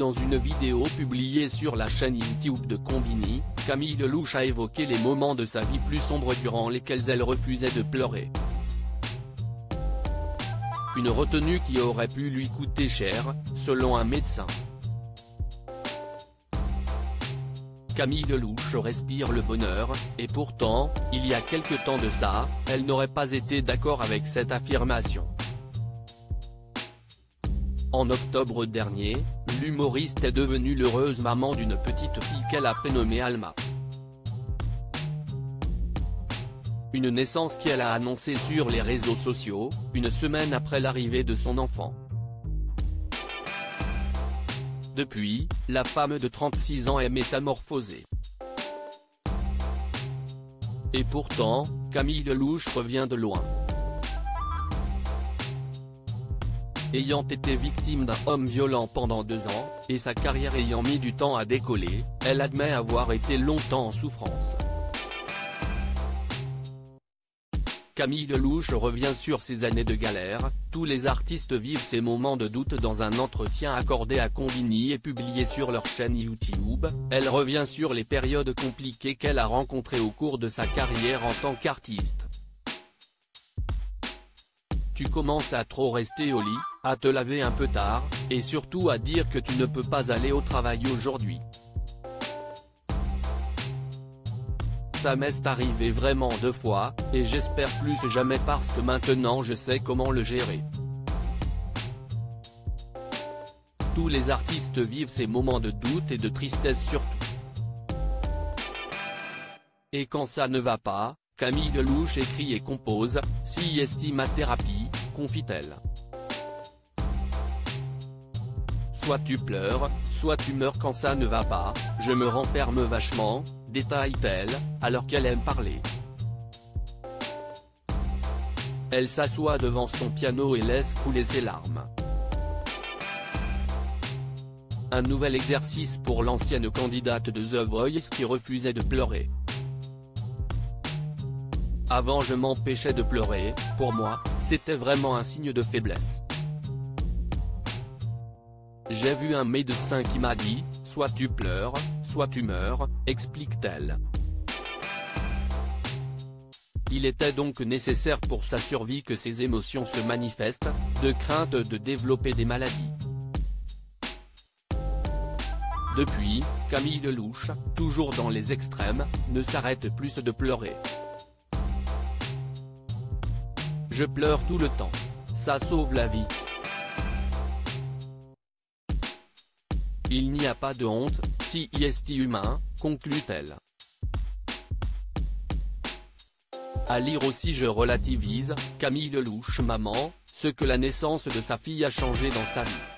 Dans une vidéo publiée sur la chaîne YouTube de Combini, Camille Lelouch a évoqué les moments de sa vie plus sombres durant lesquels elle refusait de pleurer. Une retenue qui aurait pu lui coûter cher, selon un médecin. Camille Lelouch respire le bonheur, et pourtant, il y a quelque temps de ça, elle n'aurait pas été d'accord avec cette affirmation. En octobre dernier, l'humoriste est devenue l'heureuse maman d'une petite fille qu'elle a prénommée Alma. Une naissance qu'elle a annoncée sur les réseaux sociaux, une semaine après l'arrivée de son enfant. Depuis, la femme de 36 ans est métamorphosée. Et pourtant, Camille Lelouch revient de loin. Ayant été victime d'un homme violent pendant deux ans, et sa carrière ayant mis du temps à décoller, elle admet avoir été longtemps en souffrance. Camille Lelouch revient sur ses années de galère, tous les artistes vivent ces moments de doute dans un entretien accordé à Combini et publié sur leur chaîne YouTube, elle revient sur les périodes compliquées qu'elle a rencontrées au cours de sa carrière en tant qu'artiste. Tu commences à trop rester au lit, à te laver un peu tard, et surtout à dire que tu ne peux pas aller au travail aujourd'hui. Ça m'est arrivé vraiment deux fois, et j'espère plus jamais parce que maintenant je sais comment le gérer. Tous les artistes vivent ces moments de doute et de tristesse surtout. Et quand ça ne va pas, Camille Lelouch écrit et compose, si estime thérapie, confie-t-elle. Soit tu pleures, soit tu meurs quand ça ne va pas, je me renferme vachement, détaille-t-elle, alors qu'elle aime parler. Elle s'assoit devant son piano et laisse couler ses larmes. Un nouvel exercice pour l'ancienne candidate de The Voice qui refusait de pleurer. Avant je m'empêchais de pleurer, pour moi, c'était vraiment un signe de faiblesse. J'ai vu un médecin qui m'a dit, soit tu pleures, soit tu meurs, explique-t-elle. Il était donc nécessaire pour sa survie que ses émotions se manifestent, de crainte de développer des maladies. Depuis, Camille Lelouch, toujours dans les extrêmes, ne s'arrête plus de pleurer. Je pleure tout le temps. Ça sauve la vie. Il n'y a pas de honte, si est humain, conclut-elle. À lire aussi Je relativise, Camille Lelouch maman, ce que la naissance de sa fille a changé dans sa vie.